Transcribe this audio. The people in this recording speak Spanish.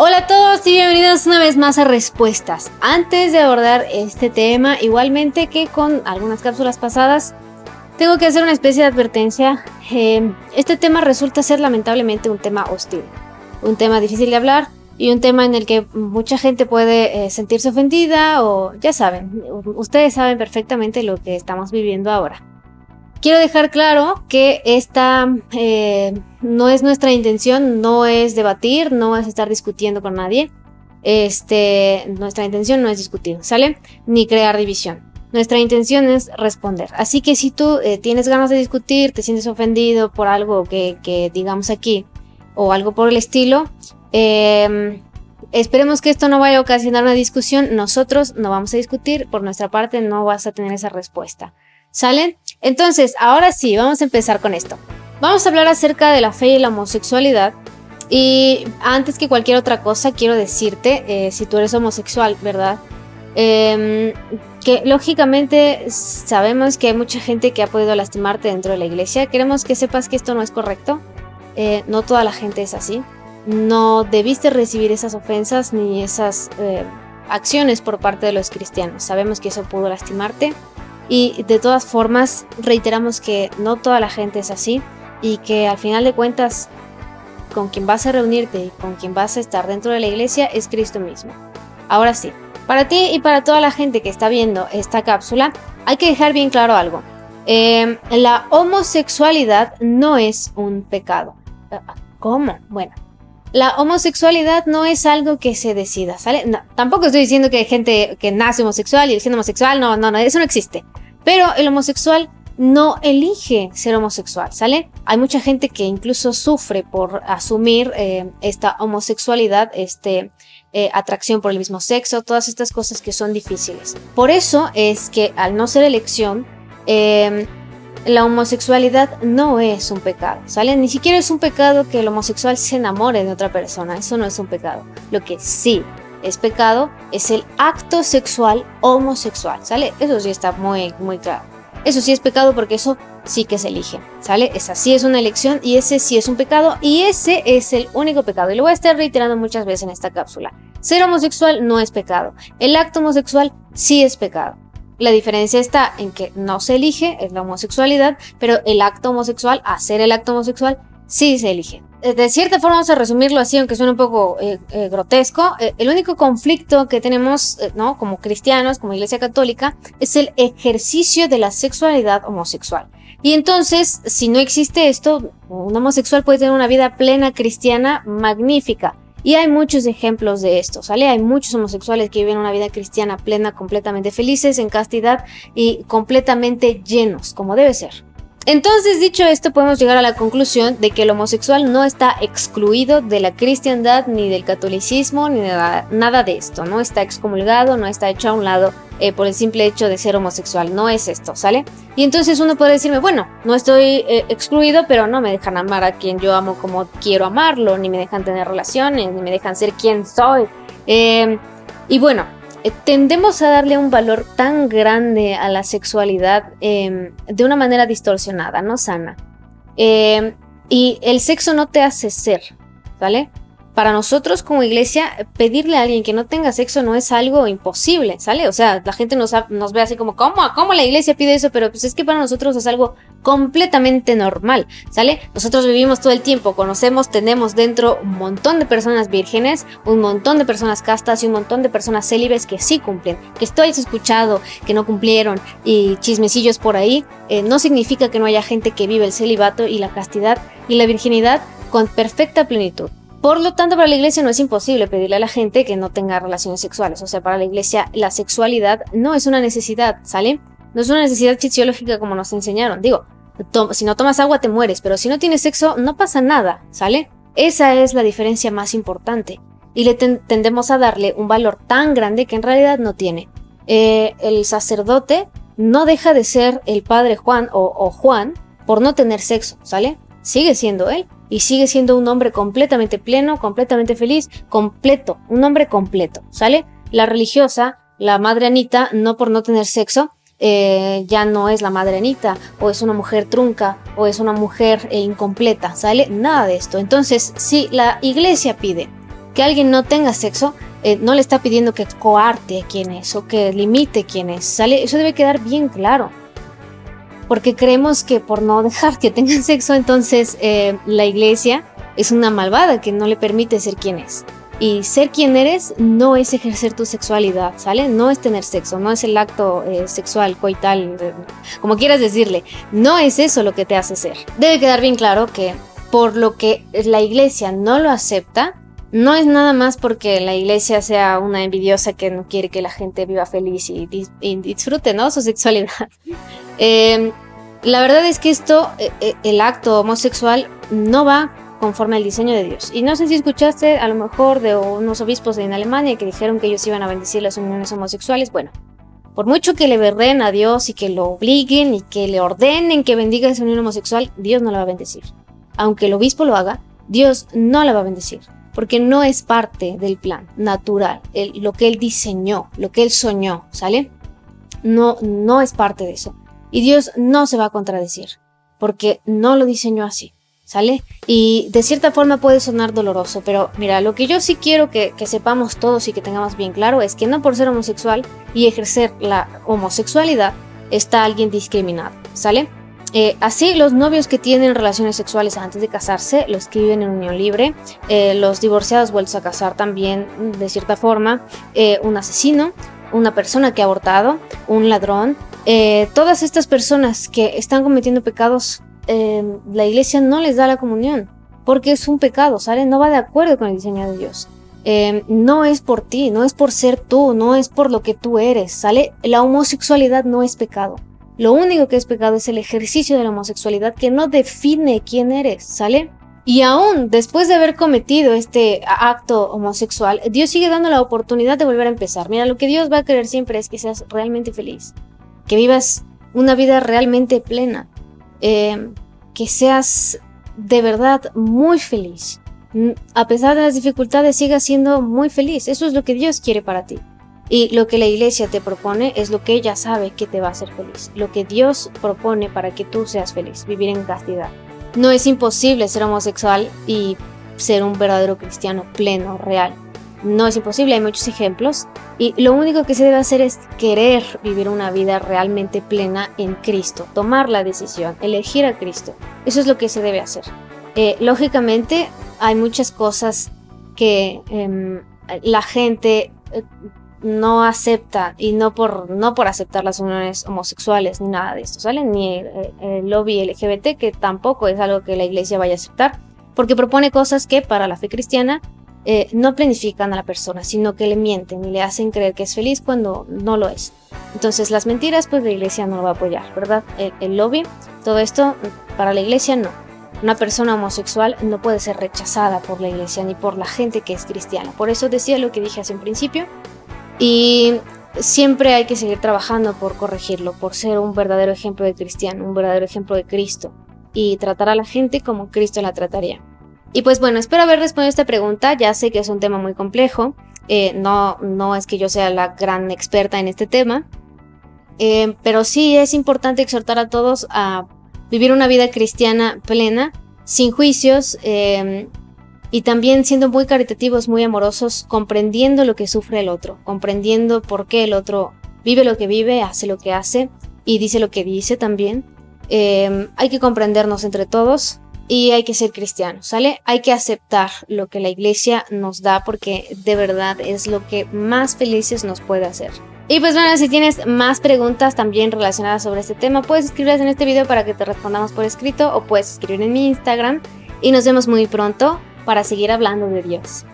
Hola a todos y bienvenidos una vez más a Respuestas. Antes de abordar este tema, igualmente que con algunas cápsulas pasadas, tengo que hacer una especie de advertencia. Eh, este tema resulta ser lamentablemente un tema hostil, un tema difícil de hablar y un tema en el que mucha gente puede eh, sentirse ofendida o ya saben, ustedes saben perfectamente lo que estamos viviendo ahora. Quiero dejar claro que esta eh, no es nuestra intención, no es debatir, no es estar discutiendo con nadie. Este, nuestra intención no es discutir, ¿sale? Ni crear división. Nuestra intención es responder. Así que si tú eh, tienes ganas de discutir, te sientes ofendido por algo que, digamos aquí, o algo por el estilo, em, esperemos que esto no vaya a ocasionar una discusión. Nosotros no vamos a discutir, por nuestra parte no vas a tener esa respuesta. ¿Sale? Entonces, ahora sí, vamos a empezar con esto. Vamos a hablar acerca de la fe y la homosexualidad. Y antes que cualquier otra cosa, quiero decirte, eh, si tú eres homosexual, ¿verdad? Em, que lógicamente sabemos que hay mucha gente que ha podido lastimarte dentro de la iglesia. Queremos que sepas que esto no es correcto. Eh, no toda la gente es así. No debiste recibir esas ofensas ni esas eh, acciones por parte de los cristianos. Sabemos que eso pudo lastimarte. Y de todas formas, reiteramos que no toda la gente es así y que al final de cuentas, con quien vas a reunirte y con quien vas a estar dentro de la iglesia es Cristo mismo. Ahora sí, para ti y para toda la gente que está viendo esta cápsula, hay que dejar bien claro algo. Em, la homosexualidad no es un pecado. ¿Cómo? Bueno, la homosexualidad no es algo que se decida, ¿sale? tampoco estoy diciendo que hay gente que nace homosexual y el siendo homosexual, no, no, no, eso no existe. Pero el homosexual no elige ser homosexual, ¿sale? Hay mucha gente que incluso sufre por asumir eh, esta homosexualidad, este, eh, atracción por el mismo sexo, todas estas cosas que son difíciles. Por eso es que al no ser elección, em, la homosexualidad no es un pecado, ¿sale? Ni siquiera es un pecado que el homosexual se enamore de otra persona, eso no es un pecado. Lo que sí es pecado es el acto sexual homosexual, ¿sale? Eso sí está muy, muy claro. Eso sí es pecado porque eso sí que se elige, ¿sale? Esa sí es una elección y ese sí es un pecado y ese es el único pecado. Y lo voy a estar reiterando muchas veces en esta cápsula. Ser homosexual no es pecado. El acto homosexual sí es pecado. La diferencia está en que no se elige, la homosexualidad, pero el acto homosexual, hacer el acto homosexual, sí se elige. Eh, de cierta forma vamos a resumirlo así, aunque suene un poco eh, eh, grotesco. el único conflicto que tenemos, ¿no? Como cristianos, como Iglesia Católica, es el ejercicio de la sexualidad homosexual. Y entonces, si no existe esto, un homosexual puede tener una vida plena cristiana magnífica. Y hay muchos ejemplos de esto, ¿sale? Hay muchos homosexuales que viven una vida cristiana plena, completamente felices, en castidad y completamente llenos, como debe ser. Entonces, dicho esto, podemos llegar a la conclusión de que el homosexual no está excluido de la cristiandad, ni del catolicismo, ni de nada, de esto. No está excomulgado, no está hecho a un lado eh, por el simple hecho de ser homosexual. No es esto, ¿sale? Y entonces uno puede decirme, bueno, no estoy eh, excluido, pero no me dejan amar a quien yo amo como quiero amarlo, ni me dejan tener relaciones, ni me dejan ser quien soy. Eh, y bueno, eh, tendemos a darle un valor tan grande a la sexualidad em, de una manera distorsionada, no sana. Em, y el sexo no te hace ser, ¿vale? Para nosotros como iglesia, pedirle a alguien que no tenga sexo no es algo imposible, ¿sale? O sea, la gente nos, ve así como, ¿cómo? ¿Cómo la iglesia pide eso? Pero pues es que para nosotros es algo completamente normal, ¿sale? Nosotros vivimos todo el tiempo, conocemos, tenemos dentro un montón de personas vírgenes, un montón de personas castas y un montón de personas célibes que sí cumplen. Que esto hayas escuchado, que no cumplieron y chismecillos por ahí, eh, no significa que no haya gente que vive el celibato y la castidad y la virginidad con perfecta plenitud. Por lo tanto, para la iglesia no es imposible pedirle a la gente que no tenga relaciones sexuales. O sea, para la iglesia la sexualidad no es una necesidad, ¿sale? No es una necesidad fisiológica como nos enseñaron. Digo, si no tomas agua te mueres, pero si no tienes sexo no pasa nada, ¿sale? Esa es la diferencia más importante. Y le tendemos a darle un valor tan grande que en realidad no tiene. Eh, el sacerdote no deja de ser el padre Juan o Juan por no tener sexo, ¿sale? Sigue siendo él y sigue siendo un hombre completamente pleno, completamente feliz, completo, un hombre completo, ¿sale? La religiosa, la madre Anita, no por no tener sexo, eh, ya no es la madre Anita, o es una mujer trunca, o es una mujer eh, incompleta, ¿sale? Nada de esto. Entonces, si la iglesia pide que alguien no tenga sexo, eh, no le está pidiendo que coarte a quien es o que limite quién es, ¿sale? Eso debe quedar bien claro. Porque creemos que por no dejar que tengan sexo, entonces eh, la iglesia es una malvada que no le permite ser quien es. Y ser quien eres no es ejercer tu sexualidad, ¿sale? No es tener sexo, no es el acto eh, sexual, coital, como quieras decirle. No es eso lo que te hace ser. Debe quedar bien claro que por lo que la iglesia no lo acepta, no es nada más porque la iglesia sea una envidiosa que no quiere que la gente viva feliz y, disfrute, ¿no? Su sexualidad. Em, la verdad es que esto, e, e, el acto homosexual, no va conforme al diseño de Dios. Y no sé si escuchaste a lo mejor de unos obispos en Alemania que dijeron que ellos iban a bendecir las uniones homosexuales. Bueno, por mucho que le berren a Dios y que lo obliguen y que le ordenen que bendiga esa unión homosexual, Dios no la va a bendecir. Aunque el obispo lo haga, Dios no la va a bendecir, porque no es parte del plan natural, lo que él diseñó, lo que él soñó, ¿sale? No, no es parte de eso. Y Dios no se va a contradecir, porque no lo diseñó así. ¿sale? Y de cierta forma puede sonar doloroso, pero mira, lo que yo sí quiero que, sepamos todos y que tengamos bien claro es que no por ser homosexual y ejercer la homosexualidad está alguien discriminado, ¿sale? Eh, así, los novios que tienen relaciones sexuales antes de casarse, los que viven en unión libre, eh, los divorciados vueltos a casar también, de cierta forma, eh, un asesino, una persona que ha abortado, un ladrón, todas estas personas que están cometiendo pecados Em, la iglesia no les da la comunión, porque es un pecado, ¿sale? No va de acuerdo con el diseño de Dios. Em, no es por ti, no es por ser tú, no es por lo que tú eres, ¿sale? La homosexualidad no es pecado. Lo único que es pecado es el ejercicio de la homosexualidad que no define quién eres, ¿sale? Y aún después de haber cometido este acto homosexual, Dios sigue dando la oportunidad de volver a empezar. Mira, lo que Dios va a querer siempre es que seas realmente feliz, que vivas una vida realmente plena, Em, que seas de verdad muy feliz. A pesar de las dificultades, sigas siendo muy feliz. Eso es lo que Dios quiere para ti. Y lo que la iglesia te propone es lo que ella sabe que te va a hacer feliz. Lo que Dios propone para que tú seas feliz, vivir en castidad. No es imposible ser homosexual y ser un verdadero cristiano pleno, real. No es imposible, hay muchos ejemplos. Y lo único que se debe hacer es querer vivir una vida realmente plena en Cristo, tomar la decisión, elegir a Cristo. Eso es lo que se debe hacer. Eh, lógicamente hay muchas cosas que em, la gente eh, no acepta y no por, no por aceptar las uniones homosexuales ni nada de esto, ¿sale? Ni el lobby LGBT, que tampoco es algo que la iglesia vaya a aceptar, porque propone cosas que para la fe cristiana eh, no planifican a la persona, sino que le mienten y le hacen creer que es feliz cuando no lo es. Entonces las mentiras, pues la iglesia no lo va a apoyar, ¿verdad? El, lobby, todo esto, para la iglesia no. Una persona homosexual no puede ser rechazada por la iglesia ni por la gente que es cristiana. Por eso decía lo que dije hace un principio. Y siempre hay que seguir trabajando por corregirlo, por ser un verdadero ejemplo de cristiano, un verdadero ejemplo de Cristo y tratar a la gente como Cristo la trataría. Y pues bueno, espero haber respondido esta pregunta. Ya sé que es un tema muy complejo. Eh, no, no es que yo sea la gran experta en este tema. Eh, pero sí es importante exhortar a todos a vivir una vida cristiana plena, sin juicios eh, y también siendo muy caritativos, muy amorosos, comprendiendo lo que sufre el otro, comprendiendo por qué el otro vive lo que vive, hace lo que hace y dice lo que dice también. hay que comprendernos entre todos y hay que ser cristiano, ¿sale? Hay que aceptar lo que la iglesia nos da porque de verdad es lo que más felices nos puede hacer. Y pues bueno, si tienes más preguntas también relacionadas sobre este tema, puedes escribirlas en este video para que te respondamos por escrito o puedes escribir en mi Instagram y nos vemos muy pronto para seguir hablando de Dios.